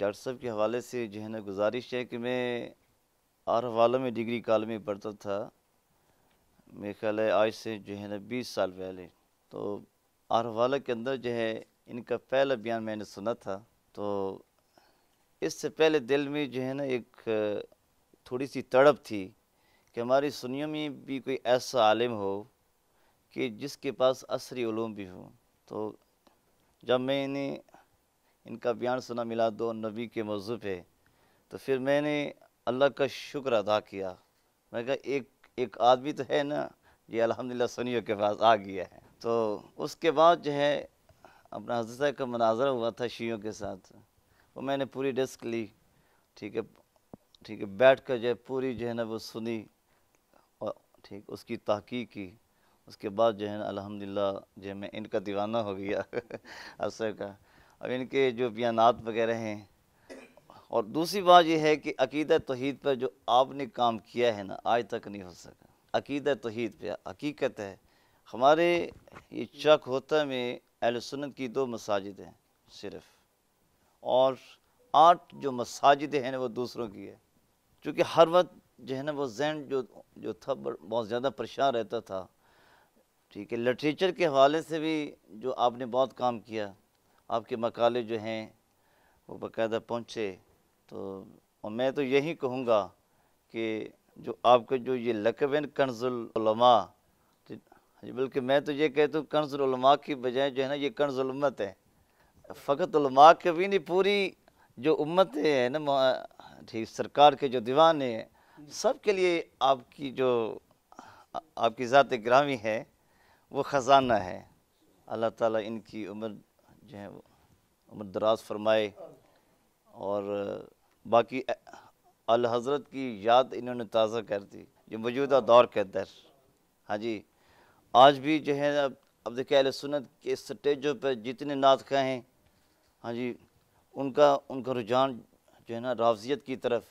Doctor साहब के हवाले से जो है ना गुजारिश है कि मैं आर हवाला में डिग्री कॉलेज में पढ़ता था। मेरे ख्याल है आज से जो है ना बीस साल पहले। तो आर हवाला के अंदर जो है इनका पहला बयान मैंने सुना था। तो इससे पहले दिल में जो है ना एक थोड़ी सी तड़प थी कि हमारी सुनियों में भी कोई ऐसा आलिम हो कि जिसके पास असरी उलूम भी हो। तो जब मैंने इनका बयान सुना मिला दो नबी के मौजू पे। तो फिर मैंने अल्लाह का शुक्र अदा किया। मैं कहा, एक एक आदमी तो है ना, ये अल्हम्दुलिल्लाह सुनियों के पास आ गया है। तो उसके बाद जो है, अपना हज़रत का मनाजरा हुआ था शीयों के साथ। वो मैंने पूरी डिस्क ली, ठीक है ठीक है बैठ कर जो है पूरी जो है ना वो सुनी और ठीक, उसकी तहकीक की। उसके बाद जो है ना, अल्हम्दुलिल्लाह जो है मैं इनका दीवाना हो गया। असर का अब इनके जो बयानात वगैरह हैं, और दूसरी बात यह है कि अकीद तोहद पर जो आपने काम किया है ना, आज तक नहीं हो सका। अकीद तोहद पर हकीकत है, हमारे ये चक होता में अहल की दो मसाजिद हैं सिर्फ़, और आठ जो मसाजिद हैं वो दूसरों की है। चूँकि हर वक्त जो है ना वो जहन जो जो था बहुत ज़्यादा परेशान रहता था। ठीक है लिटरेचर के हवाले से भी जो आपने बहुत काम किया आपके मकाले जो हैं, वो बाकायदा पहुँचे तो और मैं तो यही कहूँगा कि जो आपका जो ये लकब है कनजुलमा तो बल्कि मैं तो ये कहता हूँ कनजुलमा की बजाय जो है ना, ये कनजुलमत है। फ़कत के भी नहीं, पूरी जो उम्मत है ना ठीक सरकार के जो दीवान है, सब के लिए आपकी जो, आपकी ज़ात ग्रामी है, वो ख़जाना है। अल्लाह ताला इनकी उम्र जो है उम्र दराज फरमाए और बाकी अल हज़रत की याद इन्होंने ताज़ा कर दी, जो मौजूदा दौर के अंदर। हाँ जी, आज भी जो है अब अब देखिए अल सुनत के स्टेजों पर जितने नात हैं हाँ जी, उनका उनका रुझान जो है ना रावजियत की तरफ़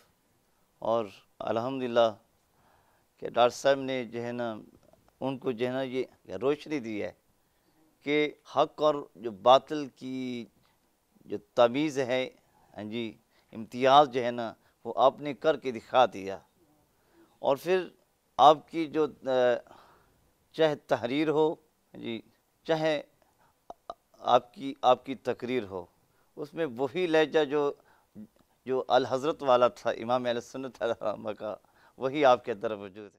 और अल्हम्दुलिल्लाह के डॉक्टर साहब ने जो है ना उनको जो है ना ये रोशनी दी है। कि हक और जो बातिल की जो तमीज़ है हाँ जी, इम्तियाज़ जो है ना, वो आपने करके दिखा दिया। और फिर आपकी जो चाहे तहरीर हो हाँ जी, चाहे आपकी आपकी तकरीर हो, उसमें वही लहजा जो जो अल हज़रत वाला था, इमाम सुन्नत का वही आपके अंदर मौजूद है।